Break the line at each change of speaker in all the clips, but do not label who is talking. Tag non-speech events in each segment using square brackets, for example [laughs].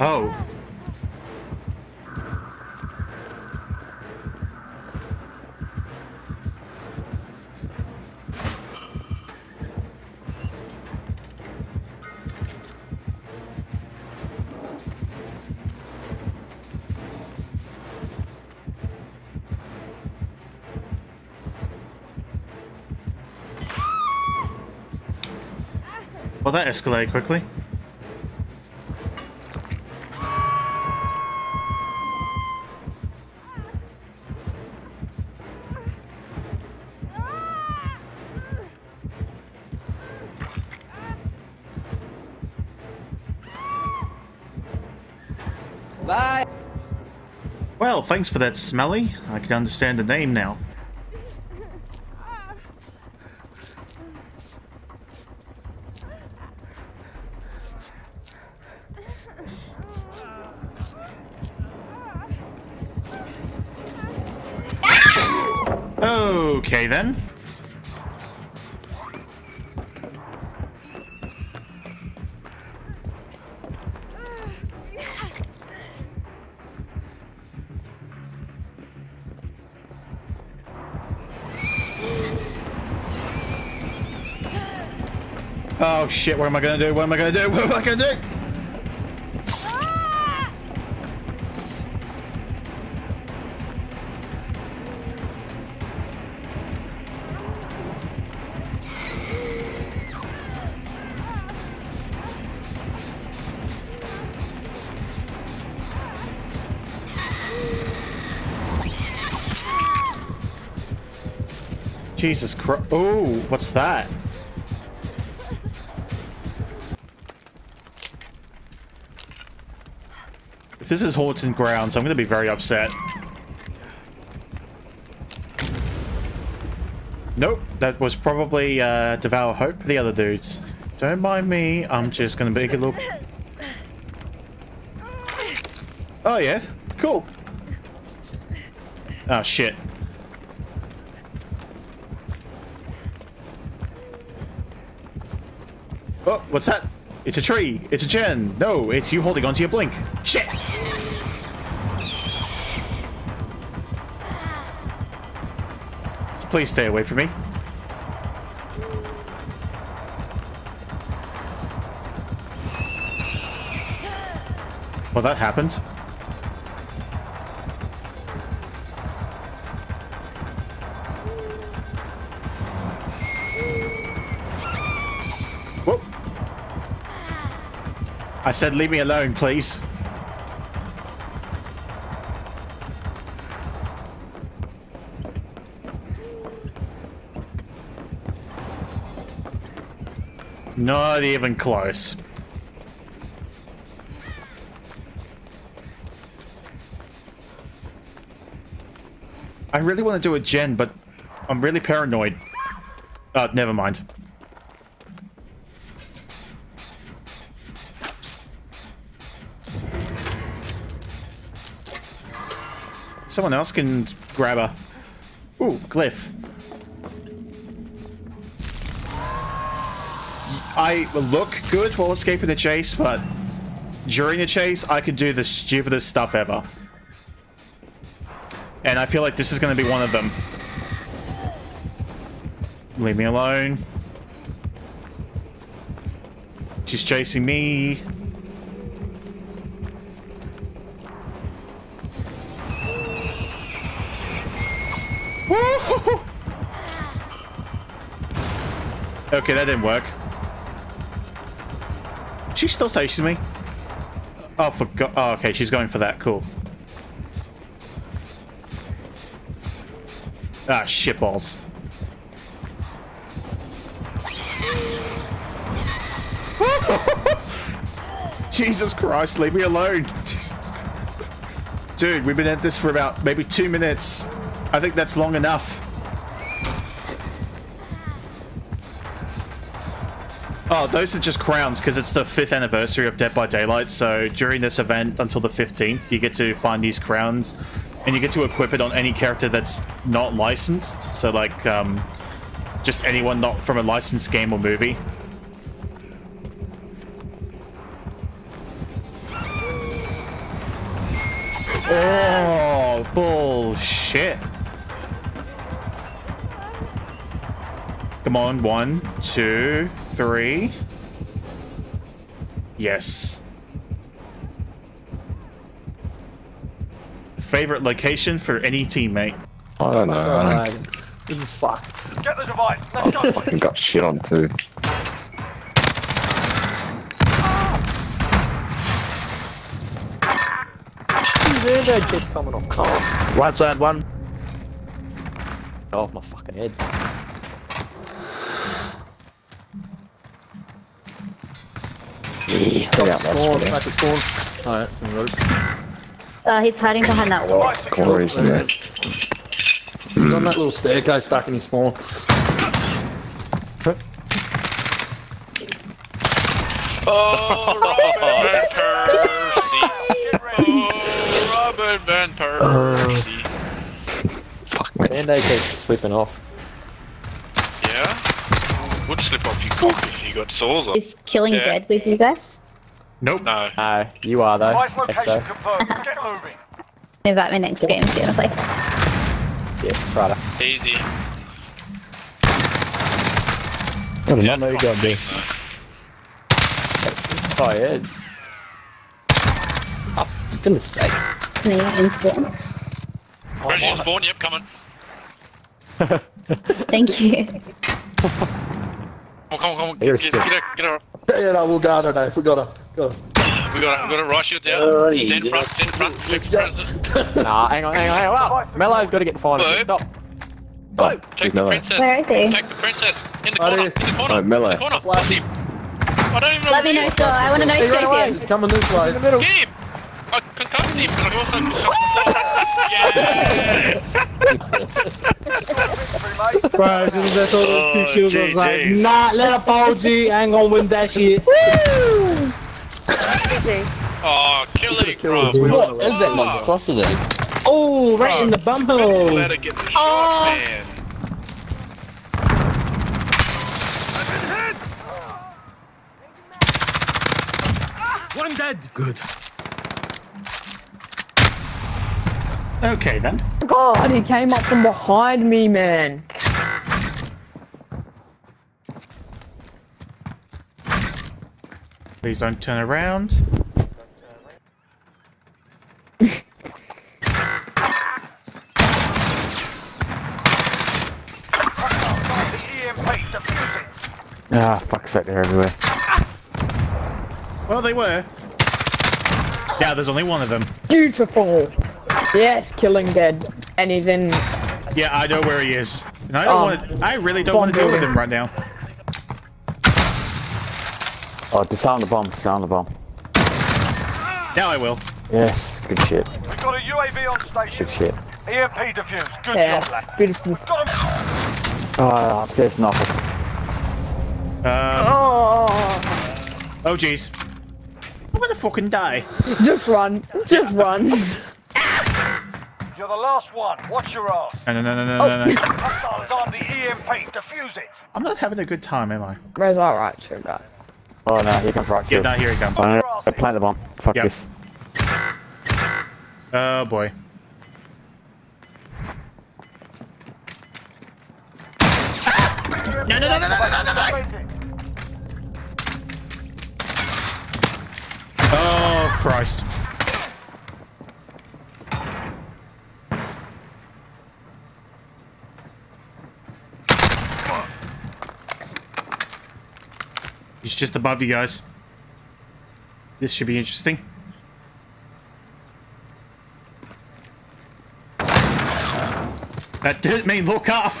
Oh. Well, that escalated quickly. Well, thanks for that, Smelly. I can understand the name now. Okay then. Oh shit, what am I gonna do? What am I gonna do? [laughs] What am I gonna do? Jesus Christ. Oh, what's that? This is Horton Grounds, I'm going to be very upset. Nope, that was probably uh, Devour Hope, the other dudes. Don't mind me, I'm just going to make a little... Oh yeah, cool. Oh shit. Oh, what's that? It's a tree. It's a gen. No, it's you holding onto your blink. Shit. Please stay away from me. Well, that happened. Whoop. I said leave me alone, please. Not even close. I really want to do a gen, but I'm really paranoid. Uh, never mind. Someone else can grab her. Ooh, glyph. I look good while escaping the chase, but during the chase, I could do the stupidest stuff ever. And I feel like this is going to be one of them. Leave me alone. She's chasing me. Okay, that didn't work. She's still chasing me. Oh, for God. Oh, okay, she's going for that. Cool. Ah, shit balls. [laughs] Jesus Christ, leave me alone. Jesus. Dude, we've been at this for about maybe two minutes. I think that's long enough. Oh, those are just crowns because it's the fifth anniversary of Dead by Daylight. So during this event until the 15th, you get to find these crowns and you get to equip it on any character that's not licensed. So like, um, just anyone not from a licensed game or movie. Oh, bullshit. Come on, one, two, three. Yes. Favorite location for any teammate?
I don't know. I
Alright. This is fucked.
Get the device. Let's go.
fucking got shit on too.
Where's that jet coming off? Right side one. Off my fucking head.
Yeah, that's
Spawn, back at spawn. Alright, on the road.
Uh, he's hiding behind that wall.
Device secured.
Corner is in there.
He's on that little staircase back in his spawn.
Oh, Robert Van Persie.
Fuck me.
Band-aid keeps slipping off.
Yeah? Would slip off your cock if you got sores on.
Is killing
Yeah.
dead with you guys?
Nope.
No.
No, you are though.
Nice location
XO.
confirmed. [laughs] Get moving.
Invite me next game if you wanna play.
Yeah, right.
Easy.
I do not know you got me. Tired. Oh, for goodness sake.
Me in spawn.
Ready to spawn? Yep, coming. [laughs]
Thank you.
Come on, come on, come on.
You're
Get,
sick.
get, her, get her.
Yeah, no, we'll go today. We got her. Got.
We got it, we got it. Right shoot down.
Oh,
stand
easy.
front, stand front. Protect the
Yeah.
princess.
Nah, hang on, hang on, hang on. Well, Mello's got to get the final.
Hello?
Stop.
Oh,
Take
who's
the
Mello?
princess.
Where is he?
Take the princess. In the corner.
here.
In the corner.
Oh, Mello.
In the corner.
Flash.
Him. I don't even know
Let me know,
he
I wanna know
He
if
ran away.
he's
He's coming this way. In the middle.
Get him. I concussed him. and I also... [laughs] yeah.
Victory, mate.
Bro, as soon as I saw those two
Oh,
shields, I was like, nah, let up OG, I ain't gonna win that shit.
Oh, killing
Kill us.
bro.
We
What
don't
is that
monstrosity?
Oh, right in the bum
Let
hole.
her get the shot,
Oh.
man.
One dead. Good.
Okay then.
God, he came up from behind me, man.
Please don't turn around.
Find the EMP. Defuse it.
Ah, fuck's sake, they're everywhere.
Well, they were. Yeah, there's only one of them.
Beautiful. Yes, killing dead. And he's in.
Yeah, I know where he is. And I don't
Oh.
want. I really don't want to deal with him right now.
Oh, disarm the bomb, disarm the bomb.
Now I will.
Yes, good shit,
We've got a UAV on station.
good shit.
EMP defused. Good
Yeah,
job, lad.
beautiful.
Got him.
Oh, upstairs in the office.
Um,
Oh,
oh jeez. I'm gonna fucking die.
just run. Just run.
You're the last one. Watch your ass.
No, no, no, no, no, no, no.
Hostiles on the EMP. Defuse it.
I'm not having a good time, am I?
Rose, alright, sure, guy.
Oh no, here comes right
Yeah,
through.
now here he comes.
Oh, no, no, plant the bomb. Fuck
Yep.
this.
Oh boy. No, no, no, no, no, no, no, no. Oh Christ. He's just above you guys. This should be interesting. That didn't mean look up.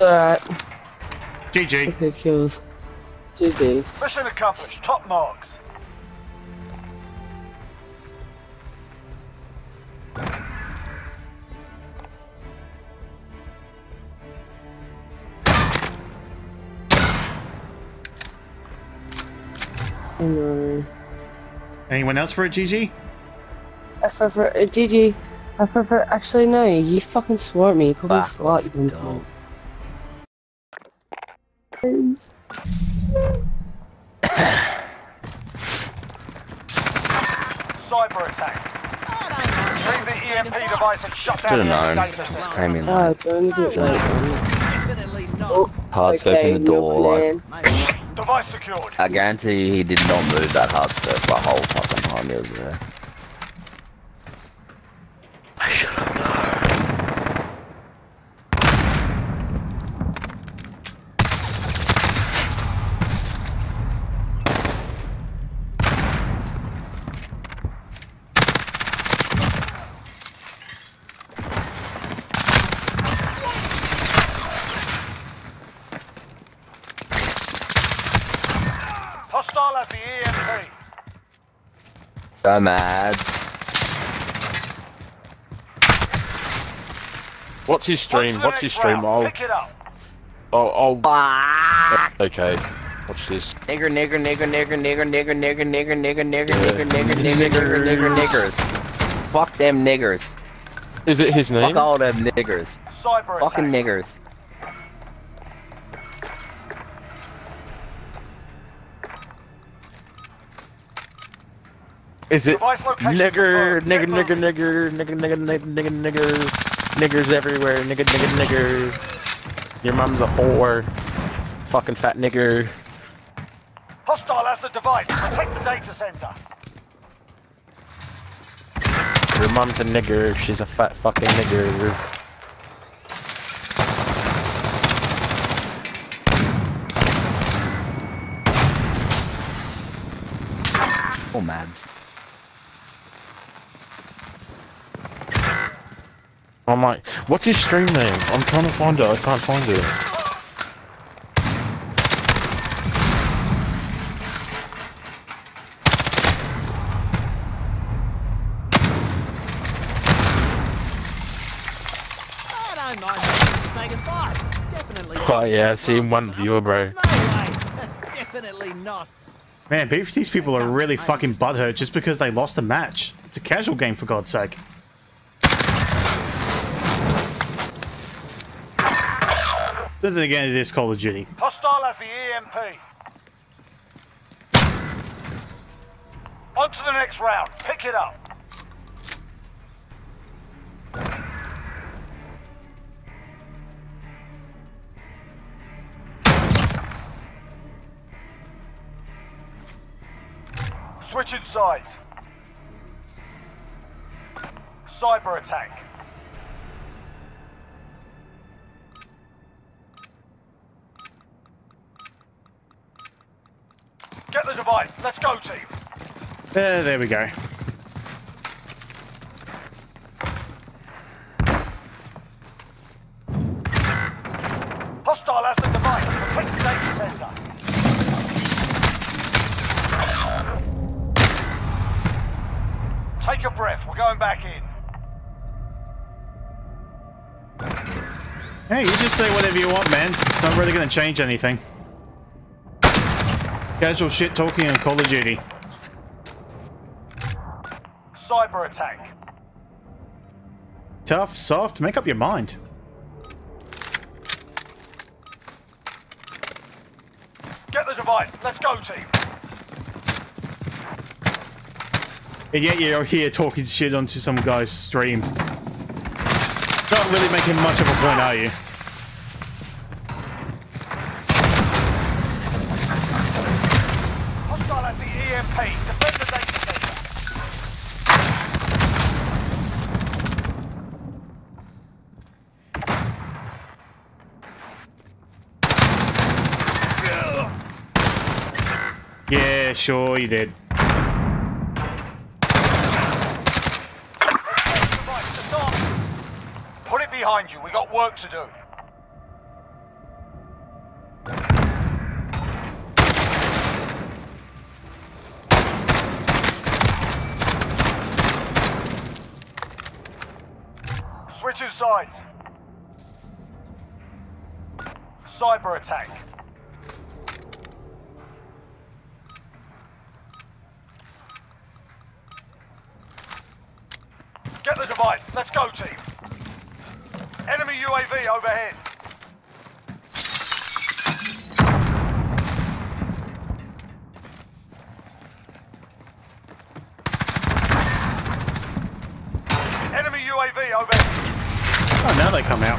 Alright,
GG.
two kills. GG.
Mission accomplished. Top marks.
No.
Anyone else for a GG?
I prefer uh, GG. I prefer actually no. You fucking swore at me. You called me
Ah,
slut. You dumb cunt.
Cyber attack. Bring the EMP device and shut down
Should've
the
known.
data center.
Came in.
Oh, don't get like.
Hard scope
Okay,
in the door,
milk
like,
man.
Device secured.
I guarantee you he did not move that hard scope the whole fucking time he was there. I should have known.
Hostile has the EMP.
Go mad.
What's his stream? What's his stream?
round.
I'll,
Pick it up.
I'll, I'll,
Fuck!
okay. Watch this.
Nigger, nigger, nigger, nigger, nigger, nigger, nigger, nigger, nigger, nigger, nigger, nigger, nigger, nigger, nigger, niggers. Fuck them niggers.
Is it his name?
Fuck all them niggers.
Cyber
Fucking niggers.
Is it nigger, nigger, nigger, nigger, nigger, nigger, nigger, nigger, niggers everywhere, nigger, nigger, nigger. Your mom's a whore. Fucking fat nigger.
Hostile has the device. Protect the data center.
Your mom's a nigger. She's a fat fucking nigger.
Oh, mads.
I'm like, what's his stream name? I'm trying to find it. I can't find it. Oh yeah, I see one viewer, bro. Definitely not.
Man, these people are really fucking butthurt just because they lost a match. It's a casual game, for God's sake. But then again, it is Call of Duty.
Hostile as the EMP. On to the next round. Pick it up. Switching sides. Cyber attack. Get the device. Let's go, team.
Uh, there we go.
Hostile has the device. Protect the data center. Take a breath. We're going back in.
Hey, you just say whatever you want, man. It's not really going to change anything. Casual shit talking on Call of Duty.
Cyber attack.
Tough, soft, make up your mind.
Get the device. Let's go, team.
And yet you're here talking shit onto some guy's stream. Not really making much of a point, are you?
Hostile has the EMP. Defend the data center.
Yeah, sure you did.
Device, disarm it. Put it behind you. We got work to do. Switching sides. Cyber attack. Get the device. Let's go, team. Enemy UAV overhead. UAV over.
Oh, now they come out.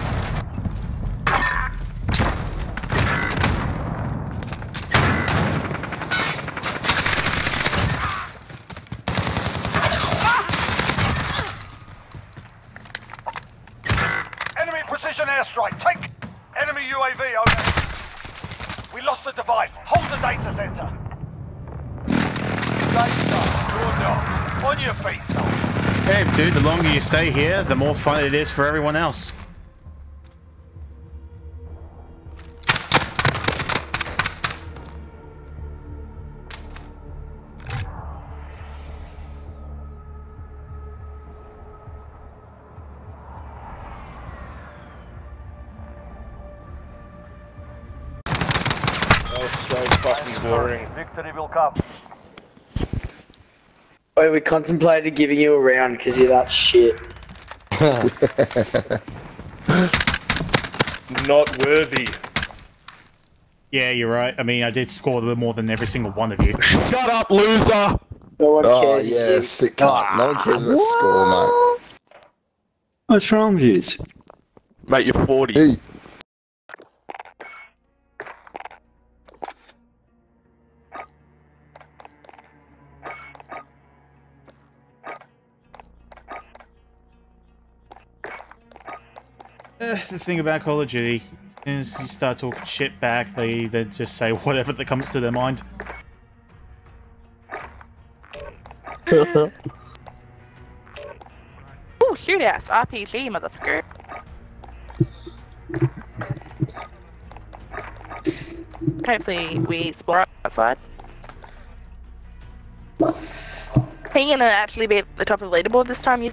Enemy precision airstrike. Take enemy UAV over. Oh, we lost the device. Hold the data center. Great stuff. Good job. On your feet, son.
Hey, dude, the longer you stay here, the more fun it is for everyone else.
Boring.
Will come.
Wait, we contemplated giving you a round because you're that shit. [laughs]
Not worthy.
Yeah, you're right. I mean, I did score a little more than every single one of you. [laughs]
Shut up, loser!
No one
Oh
cares.
yeah,
You-
sick cunt. No one cares about score, mate.
What's wrong with you?
Mate, you're 40.
Hey,
Eh, the thing about Call of Duty is you start talking shit back, they they just say whatever that comes to their mind. [laughs]
Ooh, shoot ass. RPG, motherfucker. Hopefully we explore outside. Are you gonna actually be at the top of the leaderboard this time? You